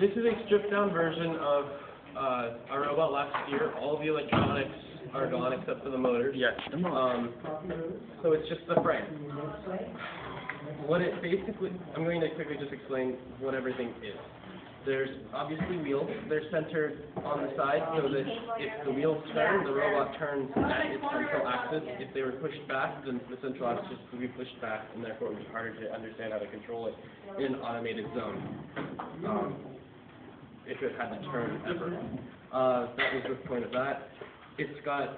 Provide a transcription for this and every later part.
This is a stripped down version of uh, our robot last year. All the electronics are gone except for the motors. Yes. Um, so it's just the frame. What it basically, I'm going to quickly just explain what everything is. There's obviously wheels. They're centered on the side so that if the wheels turn, the robot turns at its central axis. If they were pushed back, then the central axis would be pushed back, and therefore it would be harder to understand how to control it in an automated zone. Um, if it had to turn ever. Uh, that was the point of that. It's got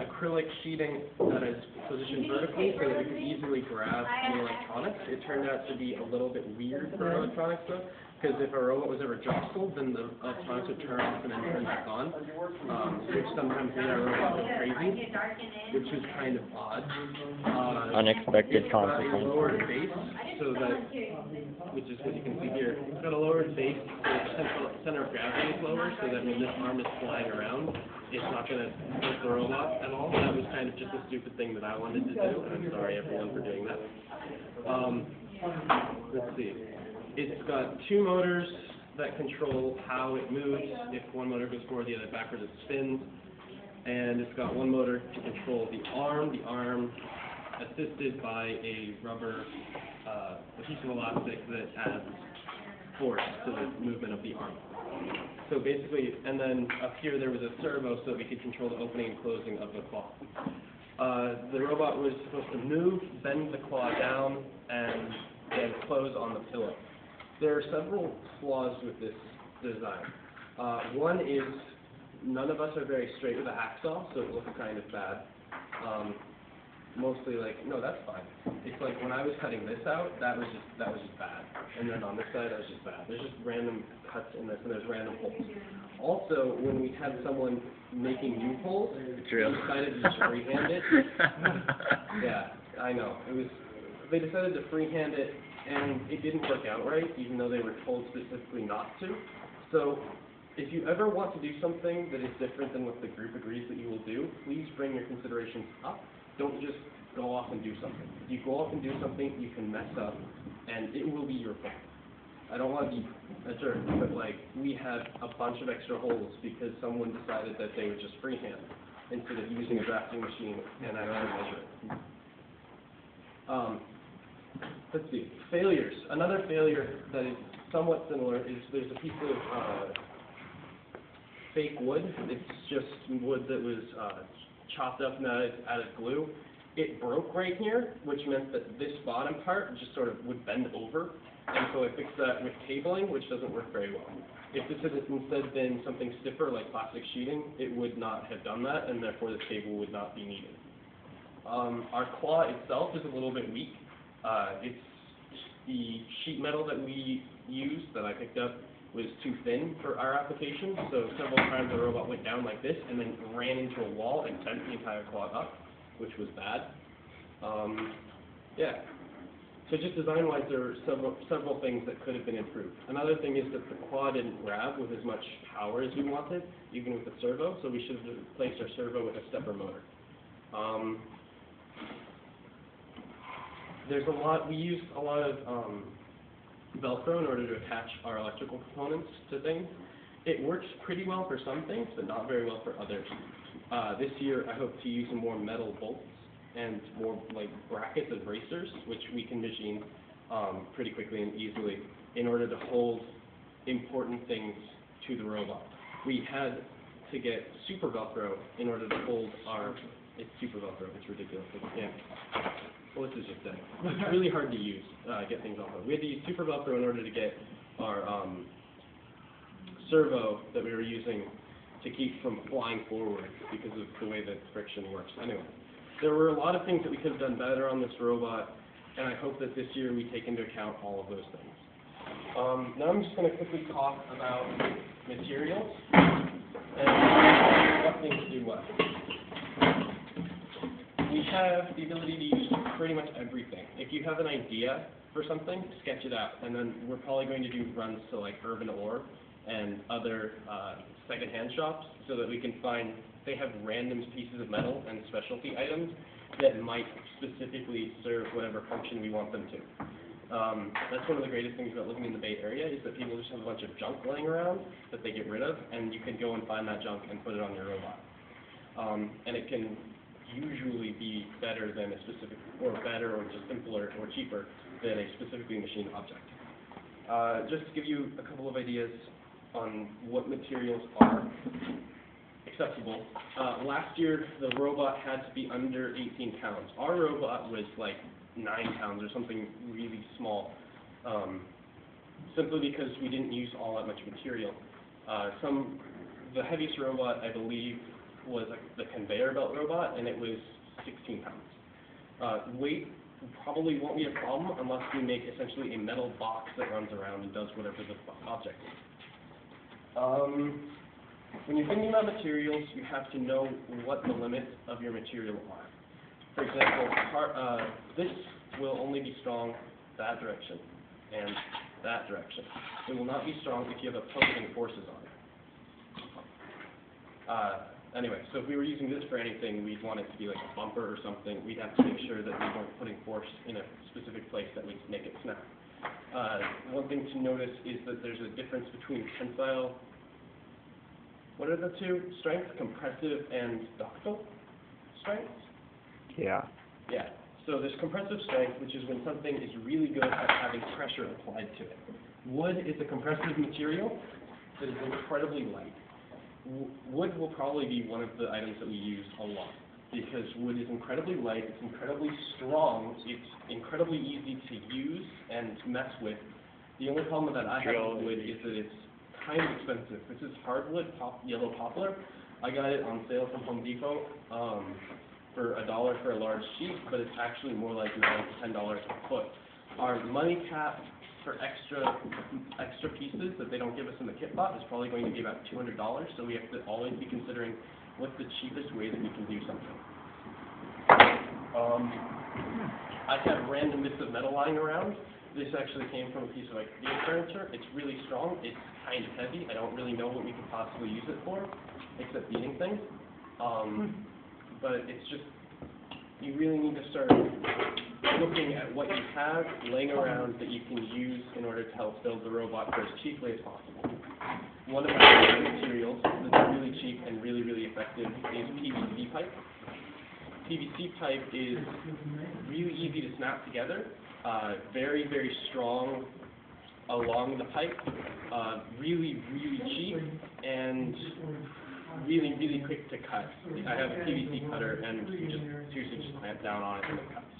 acrylic sheeting that is positioned vertically so that we could easily grab the electronics. It turned out to be a little bit weird for electronics though, because if a robot was ever jostled, then the electronics would turn off and then turn back on, um, which sometimes made our robot go crazy, which was kind of odd. Uh, Unexpected it's consequences. lowered base, so that, which is what you can see here. It's got a lower base, the center of gravity is lower, so that when this arm is flying around, it's not gonna hurt the robot at all. That was kind of just a stupid thing that I wanted to do, and I'm sorry everyone for doing that. Um, let's see. It's got two motors that control how it moves. If one motor goes forward, the other backwards, it spins. And it's got one motor to control the arm. The arm assisted by a rubber uh, adhesive elastic that adds force to the movement of the arm. So basically, and then up here there was a servo so we could control the opening and closing of the claw. Uh, the robot was supposed to move, bend the claw down, and then close on the pillow. There are several flaws with this design. Uh, one is none of us are very straight with a hacksaw, so it looks kind of bad. Um, mostly like, no, that's fine. It's like when I was cutting this out, that was just that was just bad. And then on this side, that was just bad. There's just random cuts in this, and there's random holes. Also, when we had someone making new holes, real. they decided to just freehand it. Yeah, I know. It was, they decided to freehand it, and it didn't work out right, even though they were told specifically not to. So, if you ever want to do something that is different than what the group agrees that you will do, please bring your considerations up. Don't just go off and do something. If you go off and do something, you can mess up, and it will be your fault. I don't want to be a jerk, but like, we had a bunch of extra holes because someone decided that they would just freehand instead of using a drafting machine and actually measure it. Um, let's see, failures. Another failure that is somewhat similar is there's a piece of, uh, fake wood. It's just wood that was, uh, chopped up and added, added glue. It broke right here, which meant that this bottom part just sort of would bend over. And so I fixed that with cabling, which doesn't work very well. If this had instead been something stiffer like plastic sheeting, it would not have done that, and therefore the cable would not be needed. Um, our claw itself is a little bit weak. Uh, it's the sheet metal that we used that I picked up was too thin for our application, so several times the robot went down like this and then ran into a wall and bent the entire claw up, which was bad. Um, yeah. So just design-wise, there are several, several things that could have been improved. Another thing is that the claw didn't grab with as much power as we wanted, even with the servo, so we should have replaced our servo with a stepper motor. Um, there's a lot, we used a lot of, um, Velcro in order to attach our electrical components to things. It works pretty well for some things, but not very well for others. Uh, this year, I hope to use more metal bolts and more like brackets and bracers, which we can machine, um, pretty quickly and easily in order to hold important things to the robot. We had to get super Velcro in order to hold our, it's super Velcro, it's ridiculous, I can't well, this is just dead. It's really hard to use, uh, get things off of. We had to use Super Velcro in order to get our, um, servo that we were using to keep from flying forward because of the way that friction works. Anyway, there were a lot of things that we could have done better on this robot, and I hope that this year we take into account all of those things. Um, now I'm just gonna quickly talk about materials and what things do what we have the ability to use pretty much everything. If you have an idea for something, sketch it out, and then we're probably going to do runs to like Urban Ore and other uh, secondhand shops so that we can find, they have random pieces of metal and specialty items that might specifically serve whatever function we want them to. Um, that's one of the greatest things about living in the Bay Area is that people just have a bunch of junk laying around that they get rid of, and you can go and find that junk and put it on your robot. Um, and it can usually be better than a specific, or better, or just simpler, or cheaper than a specifically machined object. Uh, just to give you a couple of ideas on what materials are acceptable. Uh, last year, the robot had to be under 18 pounds. Our robot was like nine pounds or something really small, um, simply because we didn't use all that much material. Uh, some, the heaviest robot, I believe, was like the conveyor belt robot, and it was 16 pounds. Uh, weight probably won't be a problem unless we make essentially a metal box that runs around and does whatever the object is. Um, when you're thinking about materials, you have to know what the limits of your material are. For example, car, uh, this will only be strong that direction and that direction. It will not be strong if you have opposing forces on it. Uh, anyway, so if we were using this for anything, we'd want it to be like a bumper or something. We'd have to make sure that we weren't putting force in a specific place that would make it snap. Uh, one thing to notice is that there's a difference between tensile, what are the two? Strength, compressive, and ductile strength? Yeah. Yeah. So there's compressive strength, which is when something is really good at having pressure applied to it. Wood is a compressive material that is incredibly light. Wood will probably be one of the items that we use a lot because wood is incredibly light, it's incredibly strong, it's incredibly easy to use and mess with. The only problem that I have with wood is that it's kind of expensive. This is hardwood pop, yellow poplar. I got it on sale from Home Depot um, for a dollar for a large sheet, but it's actually more like nine to ten dollars a foot. Our money cap for extra extra pieces that they don't give us in the kit bot is probably going to be about two hundred dollars. So we have to always be considering what's the cheapest way that we can do something. Um, I have random bits of metal lying around. This actually came from a piece of like IKEA furniture. It's really strong. It's kind of heavy. I don't really know what we could possibly use it for, except beating things. Um, but it's just, you really need to start looking at what you have laying around that you can use in order to help build the robot for as cheaply as possible. One of my favorite materials that's really cheap and really, really effective is PVC pipe. PVC pipe is really easy to snap together, uh, very, very strong along the pipe, uh, really, really cheap, and really, really quick to cut. I have a PVC cutter, and you just seriously just clamp down on it and it cuts.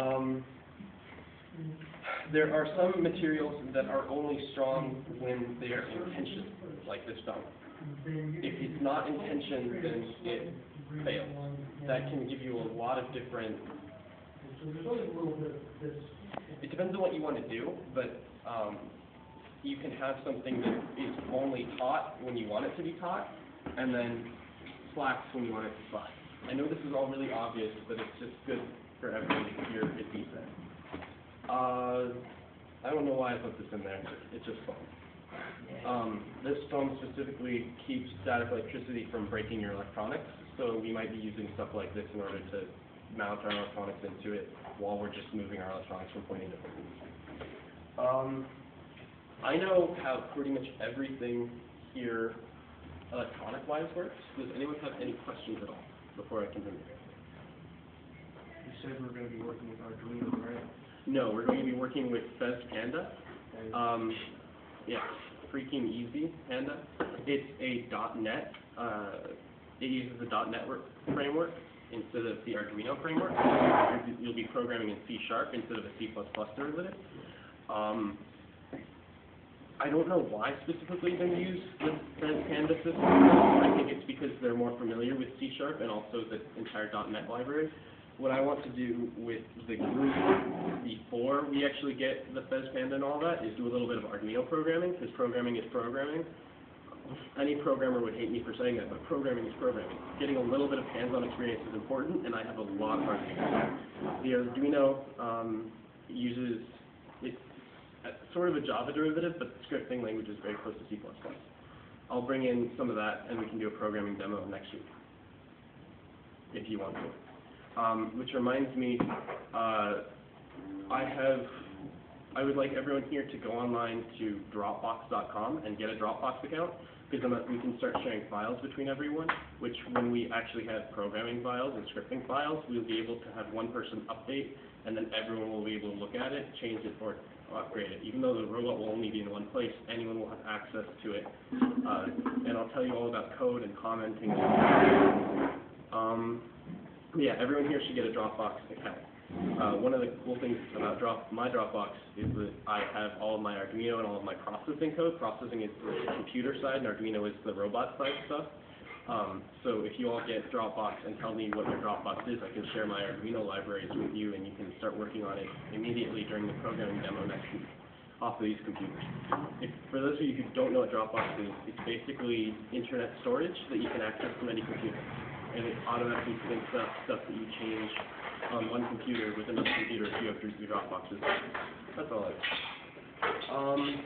Um, there are some materials that are only strong when they are in tension, like this stone. If it's not in tension, then it fails. That can give you a lot of different it depends on what you want to do, but um, you can have something that is only taut when you want it to be taut, and then slacks when you want it to slack. I know this is all really obvious, but it's just good for everyone to hear it be said. Uh, I don't know why I put this in there. It's just fun. Um, this foam specifically keeps static electricity from breaking your electronics, so we might be using stuff like this in order to mount our electronics into it while we're just moving our electronics from point A to point B. Um, I know how pretty much everything here electronic-wise works. Does anyone have any questions at all before I continue? You said we're gonna be working with Arduino, right? No, we're going to be working with Fez Panda. Um, yeah, freaking easy, Panda. It's a .NET, uh, it uses the .NET framework instead of the Arduino framework. You'll be- You'll be programming in C Sharp instead of a C++ derivative. Um, I don't know why specifically they use the Fez Panda system. I think it's because they're more familiar with C Sharp and also the entire .NET library. What I want to do with the group before we actually get the Fez Panda and all that is do a little bit of Arduino programming, because programming is programming. Any programmer would hate me for saying that, but programming is programming. Getting a little bit of hands-on experience is important, and I have a lot of Arduino. The Arduino um, uses, sort of a Java derivative, but the scripting language is very close to C++. I'll bring in some of that, and we can do a programming demo next week, if you want to. Um, which reminds me, uh, I have I would like everyone here to go online to Dropbox.com and get a Dropbox account, because we can start sharing files between everyone, which when we actually have programming files and scripting files, we'll be able to have one person update, and then everyone will be able to look at it, change it, or upgrade it. Even though the robot will only be in one place, anyone will have access to it. Uh, and I'll tell you all about code and commenting. Um, yeah, everyone here should get a Dropbox account. Uh, one of the cool things about Drop, my Dropbox is that I have all of my Arduino and all of my processing code. Processing is the computer side, and Arduino is the robot side stuff. Um, so if you all get Dropbox and tell me what your Dropbox is, I can share my Arduino libraries with you, and you can start working on it immediately during the programming demo next week off of these computers. If, for those of you who don't know what Dropbox is, it's basically internet storage that you can access from any computer. And it automatically syncs up stuff that you change on one computer with another computer if you have your Dropboxes. That's all I Um,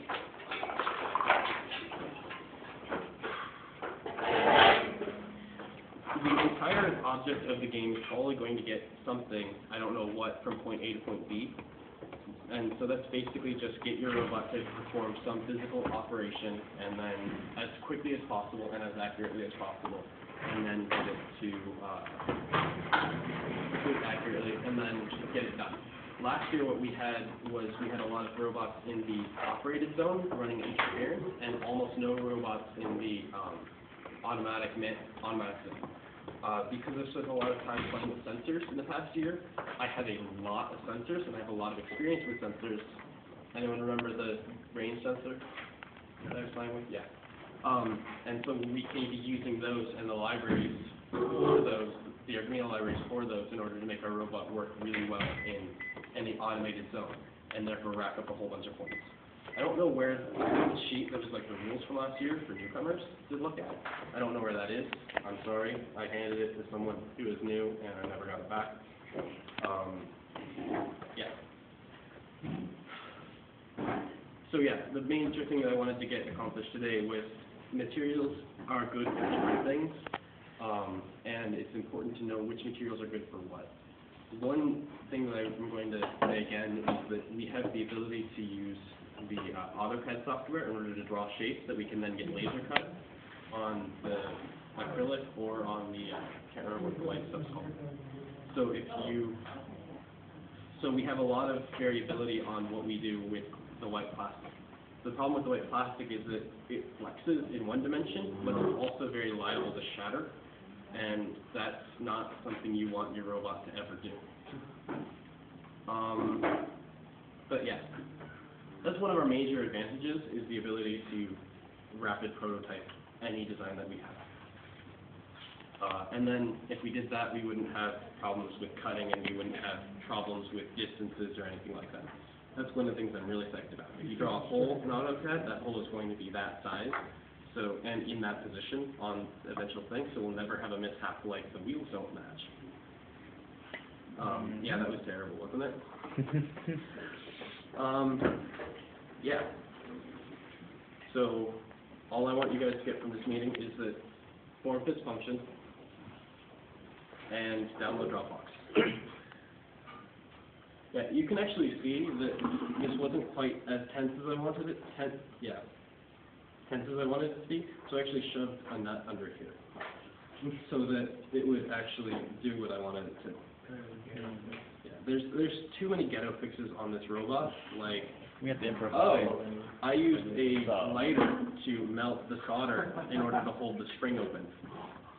the entire object of the game is probably going to get something, I don't know what, from point A to point B. And so that's basically just get your robot to perform some physical operation and then as quickly as possible and as accurately as possible, and then get it to, uh, do it accurately, and then get it done. Last year, what we had was, we had a lot of robots in the operated zone running interference, and almost no robots in the, um, automatic automatic zone. Uh, because I've spent a lot of time playing with sensors in the past year, I have a lot of sensors, and I have a lot of experience with sensors. Anyone remember the range sensor that I was playing with? Yeah. Um, and so we can be using those and the libraries for those, the Arduino libraries for those in order to make our robot work really well in any automated zone, and therefore rack up a whole bunch of points. I don't know where the sheet that was like the rules from last year for newcomers to look at. I don't know where that is. I'm sorry. I handed it to someone who was new and I never got it back. Um, yeah. So yeah, the major thing that I wanted to get accomplished today was materials are good for different things. Um, and it's important to know which materials are good for what. One thing that I'm going to say again is that we have the ability to use the uh, AutoCAD software in order to draw shapes that we can then get laser cut on the acrylic or on the, uh, can't remember what the white stuff's called. So if you, so we have a lot of variability on what we do with the white plastic. The problem with the white plastic is that it flexes in one dimension, but it's also very liable to shatter, and that's not something you want your robot to ever do. Um, but yeah, that's one of our major advantages, is the ability to rapid prototype any design that we have. Uh, and then if we did that, we wouldn't have problems with cutting and we wouldn't have problems with distances or anything like that. That's one of the things I'm really psyched about. If you draw a hole in AutoCAD, that hole is going to be that size, so, and in that position on the eventual thing, so we'll never have a mishap like the wheels don't match. Um, yeah, that was terrible, wasn't it? Um, yeah. So, all I want you guys to get from this meeting is that form fits function and download Dropbox. Yeah, you can actually see that this wasn't quite as tense as I wanted it, tense, yeah, tense as I wanted it to be, so I actually shoved a nut under here, so that it would actually do what I wanted it to. Yeah, there's, there's too many ghetto fixes on this robot, like, We have to oh, I used a lighter to melt the solder in order to hold the spring open.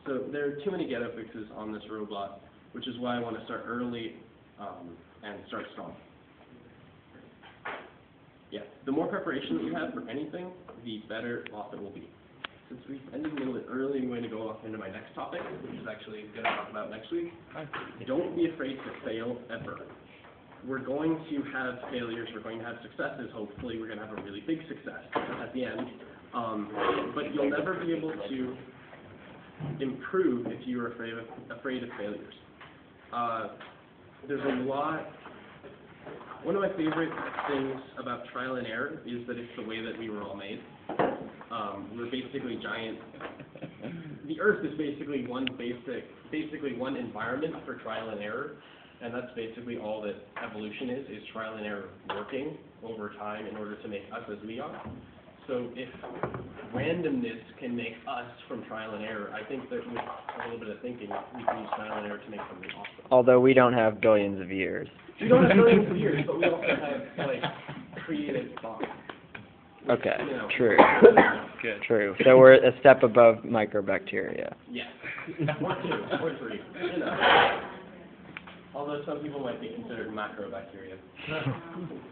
So there are too many ghetto fixes on this robot, which is why I want to start early, um, and start strong. Yeah, the more preparation that you have for anything, the better off it will be. Since we've ended a little bit early, I'm going to go off into my next topic, which is actually going to talk about next week. Don't be afraid to fail ever. We're going to have failures, we're going to have successes, hopefully, we're gonna have a really big success at the end. Um, but you'll never be able to improve if you're afraid of, afraid of failures. Uh, there's a lot, one of my favorite things about trial and error is that it's the way that we were all made. Um, we're basically giant, the earth is basically one basic, basically one environment for trial and error. And that's basically all that evolution is, is trial and error working over time in order to make us as we are. So if randomness can make us from trial and error, I think that with a little bit of thinking, we can use trial and error to make something awesome. Although we don't have billions of years. We don't have billions of years, but we also have, like, creative thought. Okay, You know. true, Good. true. So we're a step above microbacteria. Yes, or two, or three, you know. Although some people might be considered macrobacteria.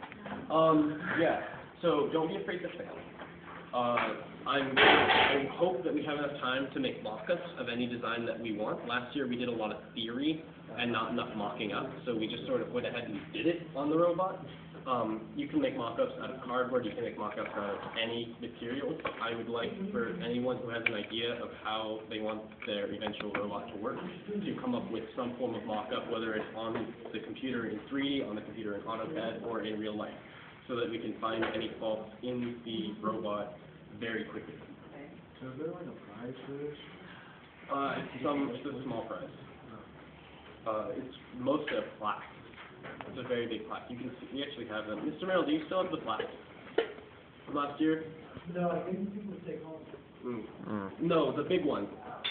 Um, yeah, so don't be afraid to fail. Uh, I'm, I hope that we have enough time to make mock-ups of any design that we want. Last year, we did a lot of theory and not enough mocking up, so we just sort of went ahead and did it on the robot. Um, you can make mock-ups out of cardboard, you can make mock-ups out of any material. I would like for anyone who has an idea of how they want their eventual robot to work, to come up with some form of mock-up, whether it's on the computer in 3D, on the computer in AutoCAD, or in real life, so that we can find any faults in the robot very quickly. So is there like a prize for this? Uh, it's some, it's a small prize. Uh, it's mostly a plaque. It's a very big plaque. You can see, we actually have them. Mr. Merrill, do you still have the plaque from last year? No, I think people take home. Mm. Mm. No, the big one.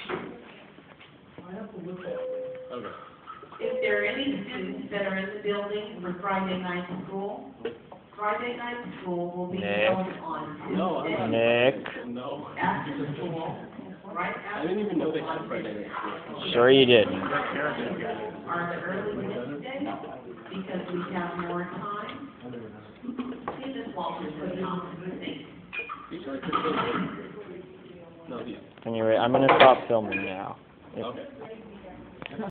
I have to look at it. Okay. If there are any students that are in the building for Friday night school, Friday night school will be Nick. held on No, I'm not. Nick. No. after school, right I after. didn't even know they had Friday night school. Sure you didn't. Are the early Wednesday, because we have more time. See, Ms. Walters, put it on the thing. These are like the same. No, these. Anyway, I'm gonna stop filming now. If- Okay.